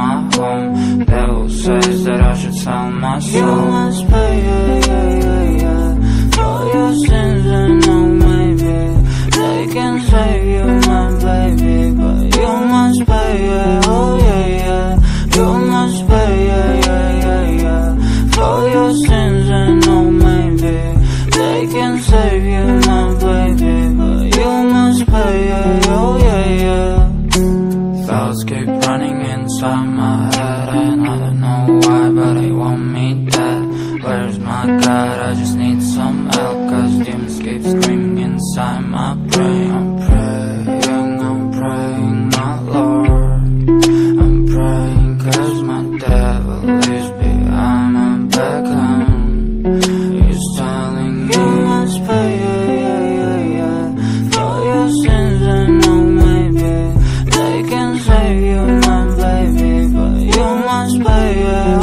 my home. Devil says that I should sell my soul. You must pay, yeah, yeah, yeah, yeah For your sins and no maybe. They can save you, my baby But you must pay, yeah, oh yeah, yeah. You must pay, yeah, yeah, yeah, yeah. For your sins and no maybe. They can save you, my baby inside my head And I don't know why, but they want me dead Where's my God? I just need some help Cause demons keep screaming inside my brain. I'm praying, I'm praying, my Lord. I'm praying cause my devil I am uh,